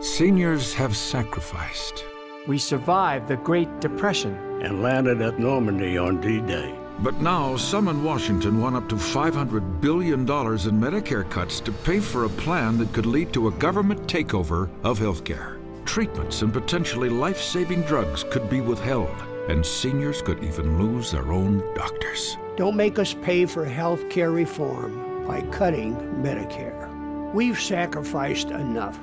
Seniors have sacrificed. We survived the Great Depression. And landed at Normandy on D-Day. But now, some in Washington want up to $500 billion in Medicare cuts to pay for a plan that could lead to a government takeover of healthcare. Treatments and potentially life saving drugs could be withheld, and seniors could even lose their own doctors. Don't make us pay for health care reform by cutting Medicare. We've sacrificed enough.